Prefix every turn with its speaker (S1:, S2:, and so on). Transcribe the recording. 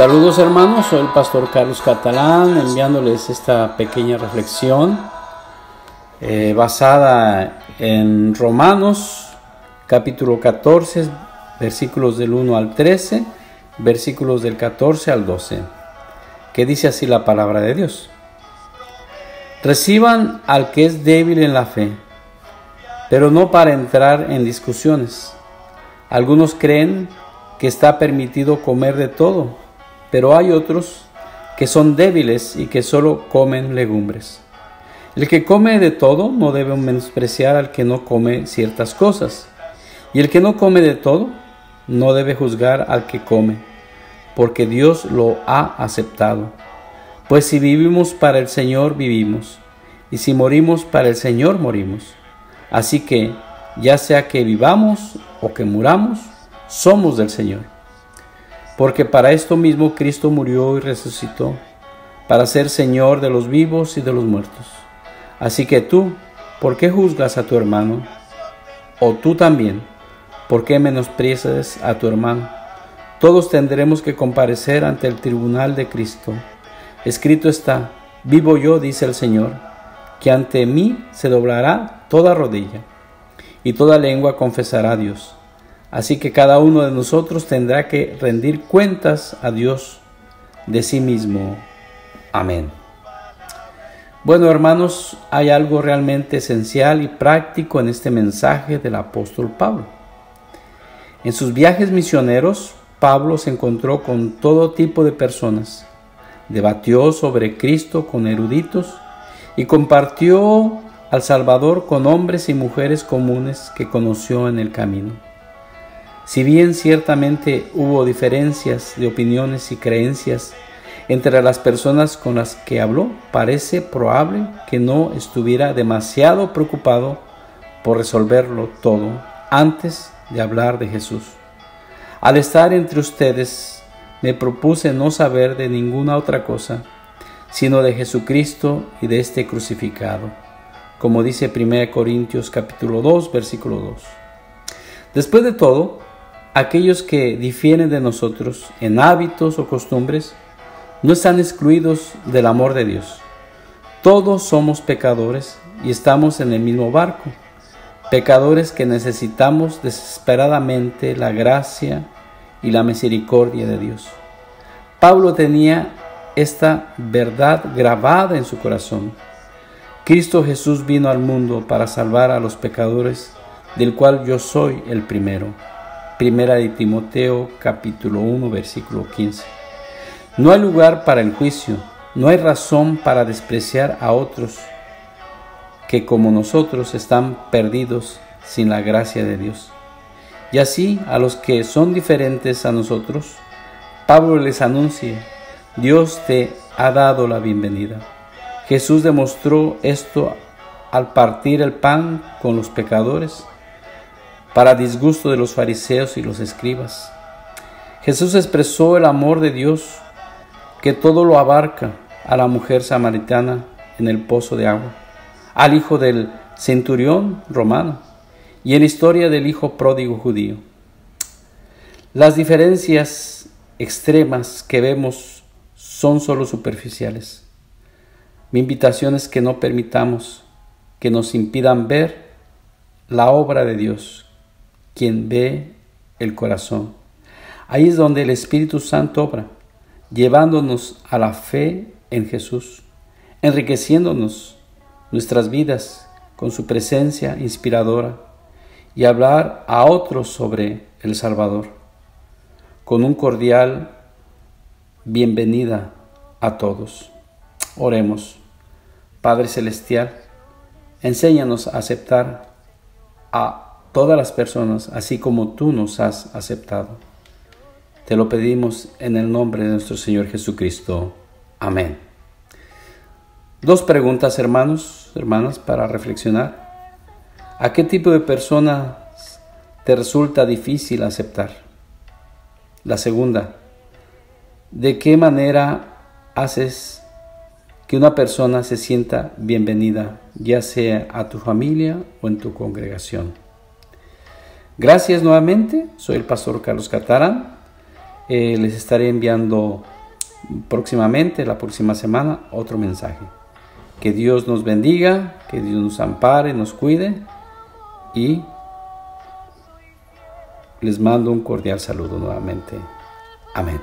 S1: Saludos hermanos, soy el pastor Carlos Catalán enviándoles esta pequeña reflexión eh, basada en Romanos capítulo 14 versículos del 1 al 13, versículos del 14 al 12, que dice así la palabra de Dios. Reciban al que es débil en la fe, pero no para entrar en discusiones. Algunos creen que está permitido comer de todo, pero hay otros que son débiles y que solo comen legumbres. El que come de todo no debe menospreciar al que no come ciertas cosas, y el que no come de todo no debe juzgar al que come, porque Dios lo ha aceptado. Pues si vivimos para el Señor, vivimos, y si morimos para el Señor, morimos. Así que, ya sea que vivamos o que muramos, somos del Señor. Porque para esto mismo Cristo murió y resucitó, para ser Señor de los vivos y de los muertos. Así que tú, ¿por qué juzgas a tu hermano? O tú también, ¿por qué menosprecias a tu hermano? Todos tendremos que comparecer ante el tribunal de Cristo. Escrito está, vivo yo, dice el Señor, que ante mí se doblará toda rodilla y toda lengua confesará a Dios. Así que cada uno de nosotros tendrá que rendir cuentas a Dios de sí mismo. Amén. Bueno, hermanos, hay algo realmente esencial y práctico en este mensaje del apóstol Pablo. En sus viajes misioneros, Pablo se encontró con todo tipo de personas, debatió sobre Cristo con eruditos y compartió al Salvador con hombres y mujeres comunes que conoció en el camino. Si bien ciertamente hubo diferencias de opiniones y creencias entre las personas con las que habló, parece probable que no estuviera demasiado preocupado por resolverlo todo antes de hablar de Jesús. Al estar entre ustedes, me propuse no saber de ninguna otra cosa, sino de Jesucristo y de este crucificado, como dice 1 Corintios capítulo 2, versículo 2. Después de todo, aquellos que difieren de nosotros en hábitos o costumbres, no están excluidos del amor de Dios. Todos somos pecadores y estamos en el mismo barco pecadores que necesitamos desesperadamente la gracia y la misericordia de Dios. Pablo tenía esta verdad grabada en su corazón. Cristo Jesús vino al mundo para salvar a los pecadores, del cual yo soy el primero. Primera de Timoteo capítulo 1 versículo 15. No hay lugar para el juicio, no hay razón para despreciar a otros que como nosotros están perdidos sin la gracia de Dios. Y así a los que son diferentes a nosotros, Pablo les anuncia, Dios te ha dado la bienvenida. Jesús demostró esto al partir el pan con los pecadores, para disgusto de los fariseos y los escribas. Jesús expresó el amor de Dios que todo lo abarca a la mujer samaritana en el pozo de agua al hijo del centurión romano y en la historia del hijo pródigo judío. Las diferencias extremas que vemos son solo superficiales. Mi invitación es que no permitamos que nos impidan ver la obra de Dios, quien ve el corazón. Ahí es donde el Espíritu Santo obra, llevándonos a la fe en Jesús, enriqueciéndonos nuestras vidas con su presencia inspiradora y hablar a otros sobre el Salvador, con un cordial bienvenida a todos. Oremos. Padre Celestial, enséñanos a aceptar a todas las personas así como tú nos has aceptado. Te lo pedimos en el nombre de nuestro Señor Jesucristo. Amén. Dos preguntas, hermanos hermanas, para reflexionar. ¿A qué tipo de persona te resulta difícil aceptar? La segunda, ¿de qué manera haces que una persona se sienta bienvenida, ya sea a tu familia o en tu congregación. Gracias nuevamente, soy el pastor Carlos Catarán. Eh, les estaré enviando próximamente, la próxima semana, otro mensaje. Que Dios nos bendiga, que Dios nos ampare, nos cuide y les mando un cordial saludo nuevamente. Amén.